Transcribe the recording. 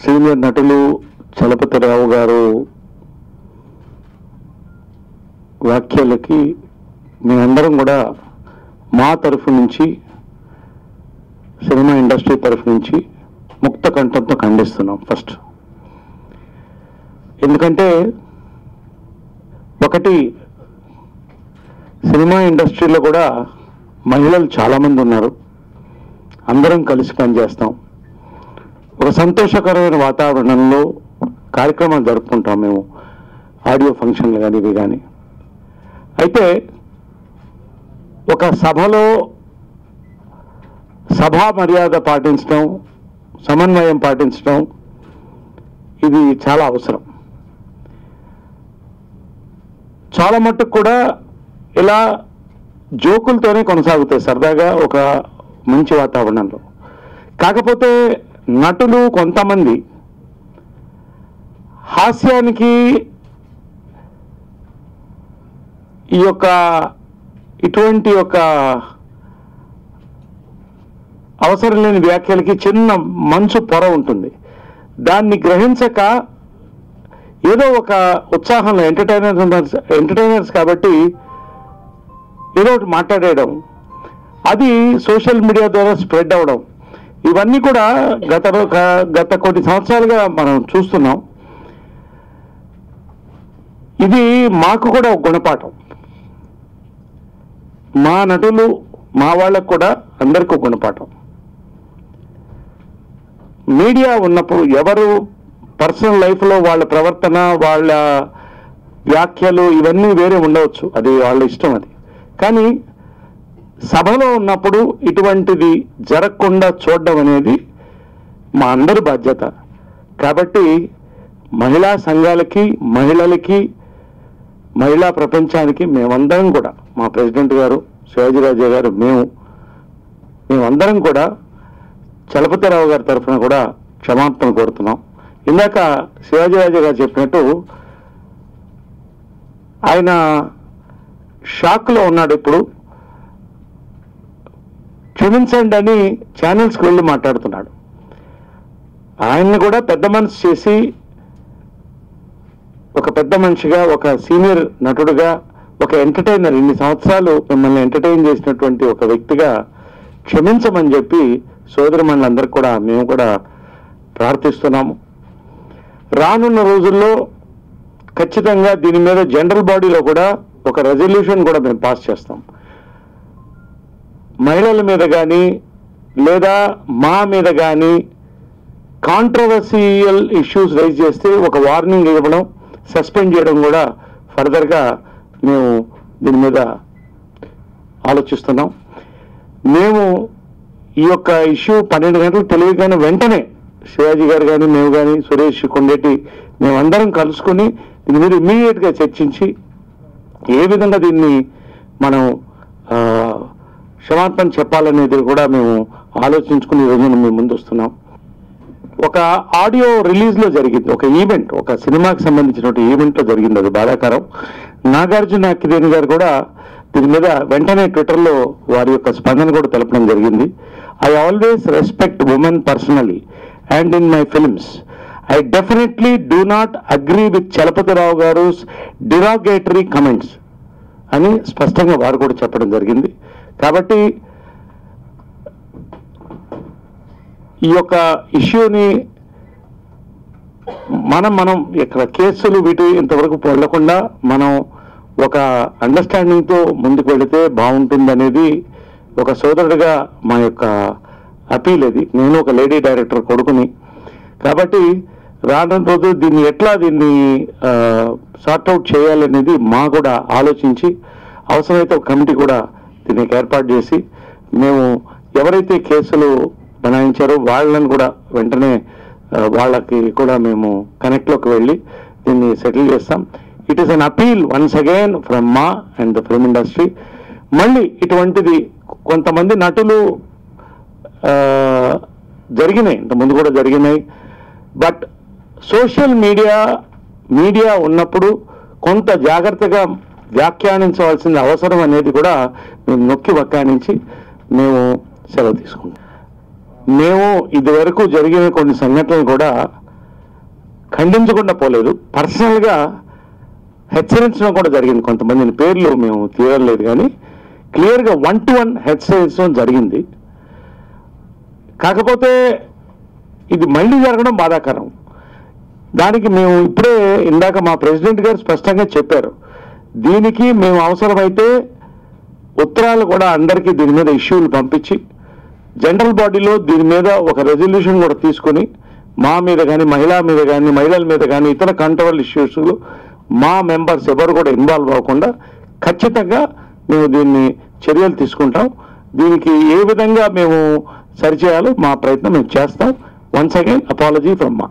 Senior నటులు చలపతిరావు గారు వ్యాఖ్యలకి మేమందరం కూడా మా తరఫు నుంచి సినిమా ఇండస్ట్రీ తరఫు నుంచి ముక్త కంఠంతో ఖండిస్తున్నాం ఫస్ట్. ఎందుకంటే ఒకటి సినిమా ఇండస్ట్రీలో కూడా మహిళలు చాలామంది ఉన్నారు. అందరం కలిసి పనిచేస్తాం. ఒక సంతోషకరమైన వాతావరణంలో కార్యక్రమాలు జరుపుకుంటాం మేము. ఆడియో ఫంక్షన్లు కానీ ఇవి కానీ. అయితే ఒక సభలో సభా మర్యాద పాటించడం సమన్వయం పాటించడం ఇది చాలా అవసరం. చాలా మట్టుకు కూడా ఇలా జోకులతోనే కొనసాగుతాయి సరదాగా ఒక మంచి వాతావరణంలో. కాకపోతే నటులు కొంతమంది. హాస్యానికి ఈ యొక్క ఇటువంటి యొక్క అవసరం లేని వ్యాఖ్యలకి చిన్న మంచు పొర ఉంటుంది. దాన్ని గ్రహించక ఏదో ఒక ఉత్సాహంలో ఎంటర్టైనర్స్ ఎంటర్టైనర్స్ కాబట్టి ఏదో ఒకటి మాట్లాడేయడం. అది సోషల్ మీడియా ద్వారా స్ప్రెడ్ అవ్వడం ఇవన్నీ కూడా గత గత కొన్ని సంవత్సరాలుగా మనం చూస్తున్నాం. ఇది మాకు కూడా ఒక గుణపాఠం. మా నటులు మా వాళ్ళకు కూడా అందరికీ ఒక గుణపాఠం. మీడియా ఉన్నప్పుడు ఎవరు పర్సనల్ లైఫ్లో వాళ్ళ ప్రవర్తన వాళ్ళ వ్యాఖ్యలు ఇవన్నీ వేరే ఉండవచ్చు. అది వాళ్ళ ఇష్టం అది. కానీ సభలో ఉన్నప్పుడు ఇటువంటిది జరగకుండా చూడడం అనేది మా అందరి బాధ్యత. కాబట్టి మహిళా సంఘాలకి మహిళలకి మహిళా ప్రపంచానికి మేమందరం కూడా మా ప్రెసిడెంట్ గారు శివాజీరాజే గారు మేము మేమందరం కూడా చలపతిరావు గారి తరఫున కూడా క్షమాపణ కోరుతున్నాం. ఇందాక శివాజీరాజే గారు చెప్పినట్టు ఆయన షాక్లో ఉన్నాడు ఇప్పుడు. క్షమించండి అని ఛానల్స్కి వెళ్ళి మాట్లాడుతున్నాడు. ఆయన్ని కూడా పెద్ద మనసు చేసి ఒక పెద్ద మనిషిగా ఒక సీనియర్ నటుడుగా ఒక ఎంటర్టైనర్ ఇన్ని సంవత్సరాలు మిమ్మల్ని ఎంటర్టైన్ చేసినటువంటి ఒక వ్యక్తిగా క్షమించమని చెప్పి సోదరి మనులందరికీ కూడా మేము కూడా ప్రార్థిస్తున్నాము. రానున్న రోజుల్లో ఖచ్చితంగా దీని మీద జనరల్ బాడీలో కూడా ఒక రెజల్యూషన్ కూడా మేము పాస్ చేస్తాం. మహిళల మీద కానీ లేదా మా మీద కానీ కాంట్రవర్సియల్ ఇష్యూస్ రైజ్ చేస్తే ఒక వార్నింగ్ ఇవ్వడం సస్పెండ్ చేయడం కూడా ఫర్దర్గా మేము దీని మీద ఆలోచిస్తున్నాం. మేము ఈ యొక్క ఇష్యూ పన్నెండు గంటలకు తెలియగానే వెంటనే శివాజీ గారు కానీ మేము కానీ సురేష్ కొండేటి మేమందరం కలుసుకొని దీని మీద ఇమ్మీడియట్గా చర్చించి ఏ విధంగా దీన్ని మనం క్షమాపణ చెప్పాలనేది కూడా మేము ఆలోచించుకుని ఈ రోజున మేము ముందు వస్తున్నాం ఒక ఆడియో రిలీజ్లో జరిగింది ఒక ఈవెంట్ ఒక సినిమాకి సంబంధించిన ఈవెంట్లో జరిగింది అది బాధాకరం. నాగార్జున అక్కిదేని గారు కూడా దీని మీద వెంటనే ట్విట్టర్లో వారి యొక్క స్పందన కూడా తెలపడం జరిగింది. I always respect women personally and in my films I definitely do not agree with Chalapathirao గారు డిరాగేటరీ కమెంట్స్ అని స్పష్టంగా వారు కూడా చెప్పడం జరిగింది. కాబట్టి ఈ యొక్క ఇష్యూని మనం మనం ఇక్కడ కేసులు వీటి ఇంతవరకు వెళ్ళకుండా మనం ఒక అండర్స్టాండింగ్తో ముందుకు వెళితే బాగుంటుంది అనేది ఒక సోదరుడిగా మా యొక్క అపీల్ ఇది. నేను ఒక లేడీ డైరెక్టర్ కొడుకుని. కాబట్టి రానున్న రోజు దీన్ని ఎట్లా దీన్ని సార్ట్అవుట్ చేయాలనేది మా కూడా ఆలోచించి అవసరమైతే ఒక కమిటీ కూడా దీనికి ఏర్పాటు చేసి మేము ఎవరైతే కేసులు బనాయించారో వాళ్ళని కూడా వెంటనే వాళ్ళకి కూడా మేము కనెక్ట్లోకి వెళ్ళి దీన్ని సెటిల్ చేస్తాం. It is an appeal once again from MAA and the film industry మళ్ళీ ఇటువంటిది కొంతమంది నటులు జరిగినాయి ఇంతకుముందు కూడా జరిగినాయి. బట్ సోషల్ మీడియా మీడియా ఉన్నప్పుడు కొంత జాగ్రత్తగా వ్యాఖ్యానించవలసిన అవసరం అనేది కూడా మేము నొక్కి వ్యాఖ్యానించి మేము సెలవు తీసుకుంటాం మేము ఇదివరకు జరిగిన కొన్ని సంఘటనలు కూడా ఖండించకుండా పోలేదు. పర్సనల్గా హెచ్చరించడం కూడా జరిగింది కొంతమందిని. పేర్లు మేము తీయలేదు కానీ క్లియర్గా వన్ టు వన్ హెచ్చరించడం జరిగింది. కాకపోతే ఇది మళ్ళీ జరగడం బాధాకరం. దానికి మేము ఇప్పుడే ఇందాక మా ప్రెసిడెంట్ గారు స్పష్టంగా చెప్పారు. దీనికి మేము అవసరమైతే ఉత్తరాలు కూడా అందరికీ దీని మీద ఇష్యూలు పంపించి జనరల్ బాడీలో దీని మీద ఒక రెజల్యూషన్ కూడా తీసుకొని మా మీద కానీ మహిళా మీద కానీ మహిళల మీద కానీ ఇతర కంట్రోల్ ఇష్యూస్లు మా మెంబర్స్ ఎవరు కూడా ఇన్వాల్వ్ అవ్వకుండా ఖచ్చితంగా మేము దీన్ని చర్యలు తీసుకుంటాం. దీనికి ఏ విధంగా మేము సరిచేయాలో మా ప్రయత్నం మేము చేస్తాం. వన్స్ అగైన్ అపాలజీ ఫ్రమ్ మా